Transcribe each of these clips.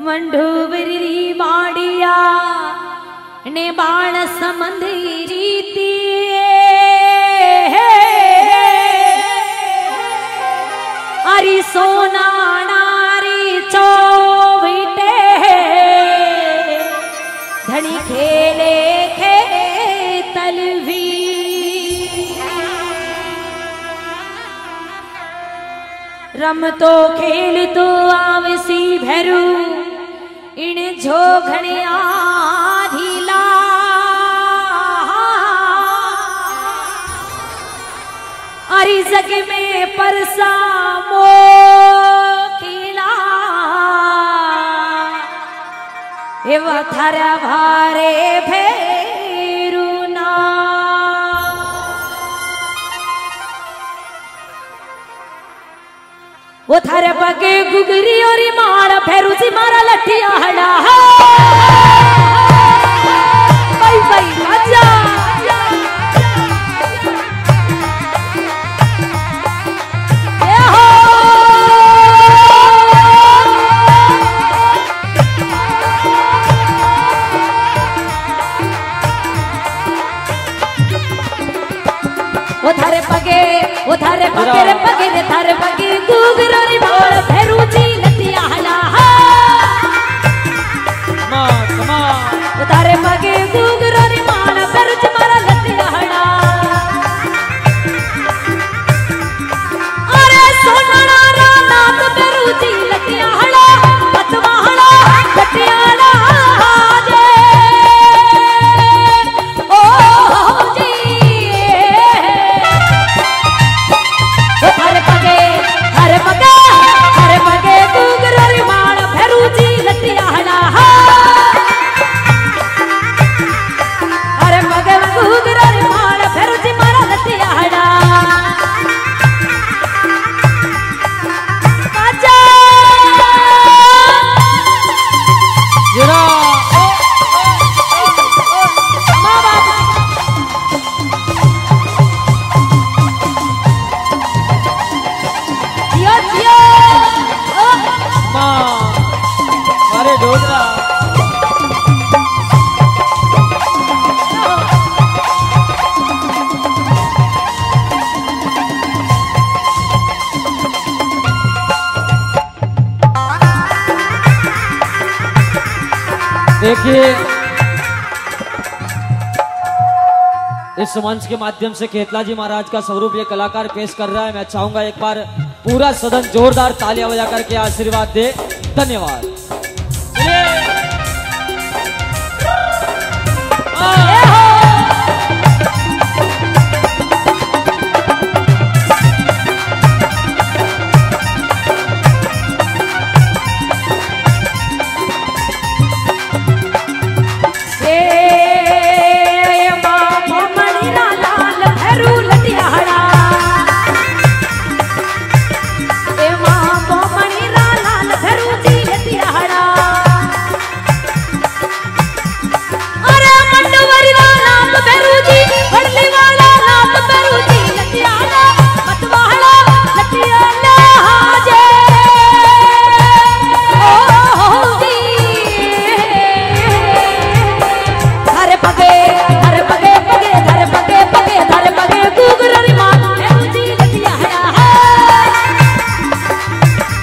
ಮಂಡೂಬರಿ ಮಾಡಿಯ ನೆ ಬಾಣ ಸಂಬಂಧಿ ರೀತಿ ಅರಿ ಸೋನಾಣಾರಿ ಚೋವಿಟೆ धनी खेले खेतल भी रमतो खेल तो आवसी भैरू इन जग में परसा मो खिला एव थर भारे भेरुना वो थर गुगरी और मार फेरू सी मारा लठिया हड़ा ओ थारे पगे रे पगे रे थारे पगे गुगरो रे भाड़ फेरूची लतिया देखिए, इस मंच के माध्यम से खेतला जी महाराज का स्वरूप ये कलाकार पेश कर रहा है। मैं चाहूँगा एक बार पूरा सदन जोरदार तालियाँ बजा करके आशीर्वाद दे। धन्यवाद।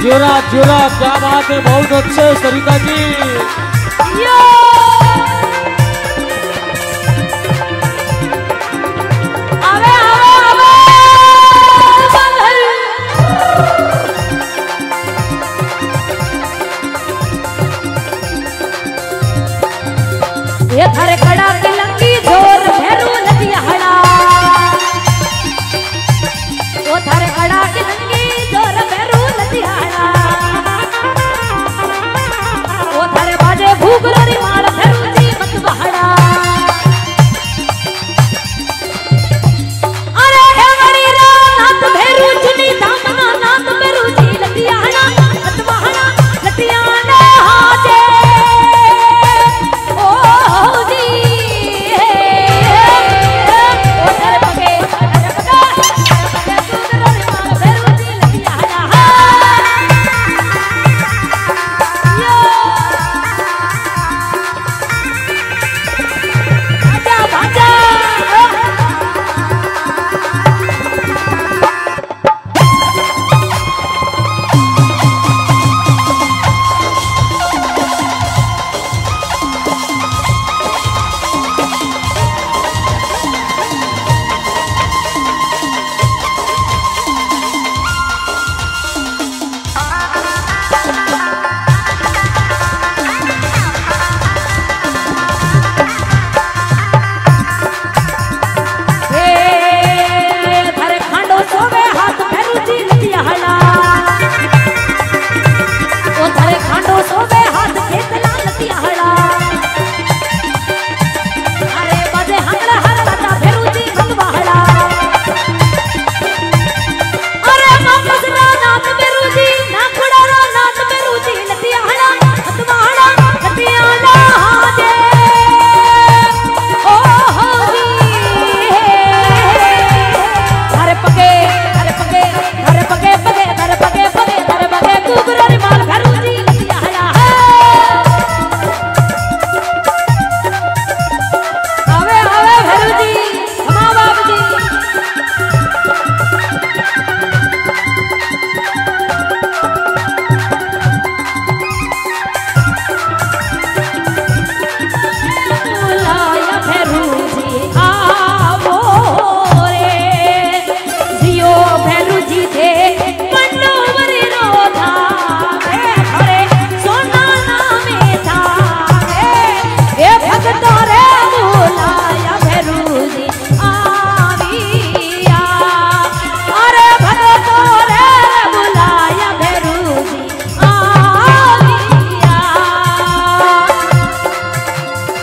जोरा जोरा क्या बात है बहुत अच्छे सरिता जी। ये! खड़ा por